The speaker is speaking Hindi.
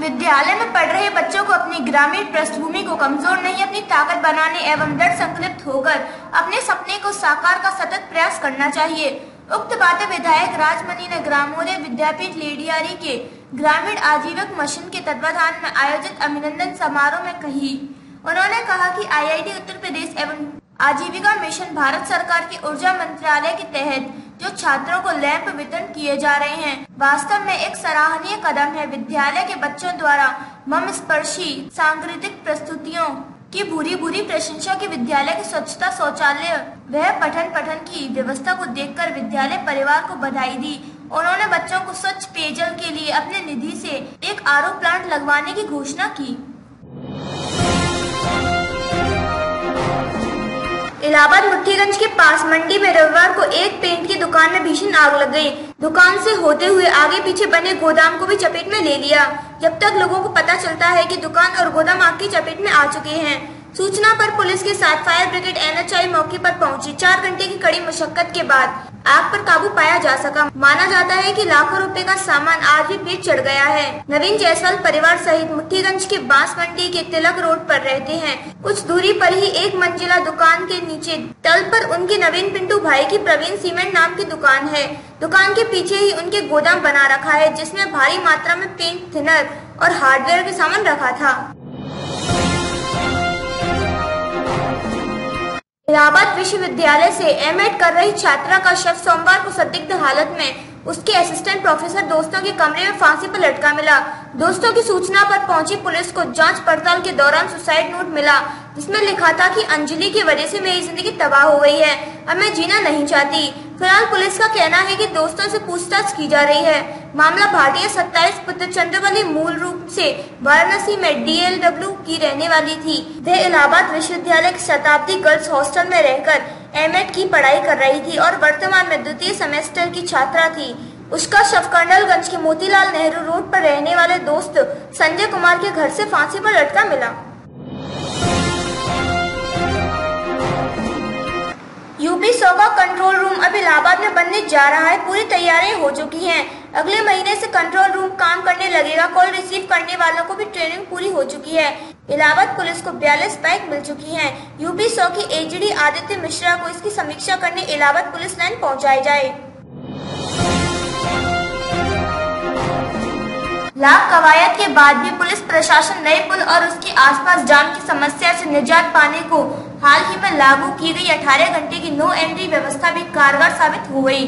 विद्यालय में पढ़ रहे बच्चों को अपनी ग्रामीण पृष्ठभूमि को कमज़ोर नहीं, अपनी ताकत बनाने एवं दृढ़ संकल्पित होकर अपने सपने को साकार का सतत प्रयास करना चाहिए। उक्त बातें विधायक राजमणि ने ग्रामोदय विद्यापीठ लेडियारी के ग्रामीण आजीवक मिशन के तत्वाधान में आयोजित अभिनंदन समारोह में कही। उन्होंने कहा कि आईआईटी उत्तर प्रदेश एवं आजीविका मिशन भारत सरकार के ऊर्जा मंत्रालय के तहत जो छात्रों को लैंप वितरण किए जा रहे हैं, वास्तव में एक सराहनीय कदम है विद्यालय के बच्चों द्वारा मम स्पर्शी सांस्कृतिक प्रस्तुतियों की बुरी बुरी प्रशंसा की विद्यालय की स्वच्छता शौचालय, वह पठन पठन की व्यवस्था को देखकर विद्यालय परिवार को बधाई दी। उन्होंने बच्चों को स्वच्छ पेयजल के लिए अपने निधि से एक आरो प्लांट लगवाने की घोषणा की। इलाहाबाद मुठ्ठीगंज के पास मंडी में रविवार को एक पेंट की दुकान में भीषण आग लग गई। दुकान से होते हुए आगे पीछे बने गोदाम को भी चपेट में ले लिया। जब तक लोगों को पता चलता है कि दुकान और गोदाम आग की चपेट में आ चुके हैं, सूचना पर पुलिस के साथ फायर ब्रिगेड एनएचआई मौके पर पहुँची। चार घंटे की कड़ी मशक्कत के बाद आग पर काबू पाया जा सका। माना जाता है कि लाखों रुपए का सामान आज भी पीट चढ़ गया है। नवीन जायसवाल परिवार सहित मुठ्ठीगंज के बाँस मंडी के तिलक रोड पर रहते हैं। कुछ दूरी पर ही एक मंजिला दुकान के नीचे तल पर उनके नवीन पिंटू भाई की प्रवीण सीमेंट नाम की दुकान है। दुकान के पीछे ही उनके गोदाम बना रखा है, जिसमें भारी मात्रा में पेंट थिनर और हार्डवेयर के सामान रखा था। इलाहाबाद विश्वविद्यालय से एमएड कर रही छात्रा का शव सोमवार को संदिग्ध हालत में। उसके असिस्टेंट प्रोफेसर दोस्तों के कमरे में फांसी पर लटका मिला। दोस्तों की सूचना पर पहुँची पुलिस को जाँच पड़ताल के दौरान सुसाइड नोट मिला, जिसमें लिखा था कि अंजलि की वजह से मेरी ज़िंदगी तबाह हो गई है, अब मैं जीना नहीं चाहती। फ़िलहाल पुलिस का कहना है कि दोस्तों से पूछताछ की जा रही है। मामला भाटिया सत्ताईस पुत्र चंद्रवली मूल रूप से वाराणसी में डीएलडब्ल्यू की रहने वाली थी। वह इलाहाबाद विश्वविद्यालय के शताब्दी गर्ल्स हॉस्टल में रहकर एमएड की पढ़ाई कर रही थी और वर्तमान में द्वितीय सेमेस्टर की छात्रा थी। उसका शव कर्नलगंज के मोतीलाल नेहरू रोड पर रहने वाले दोस्त संजय कुमार के घर से फांसी पर लटका मिला। यूपी सौ का कंट्रोल रूम अब इलाहाबाद में बनने जा रहा है। पूरी तैयारियाँ हो चुकी हैं। अगले महीने से कंट्रोल रूम काम करने लगेगा। कॉल रिसीव करने वालों को भी ट्रेनिंग पूरी हो चुकी है। इलाहाबाद पुलिस को बयालीस बाइक मिल चुकी हैं। यूपी सौ की एजीडी आदित्य मिश्रा को इसकी समीक्षा करने इलाहाबाद पुलिस लाइन पहुंचाई जाए। लाख कवायद के बाद भी पुलिस प्रशासन नए पुल और उसके आसपास जाम की समस्या से निजात पाने को हाल ही में लागू की गई 18 घंटे की नो एंट्री व्यवस्था भी कारगर साबित हुई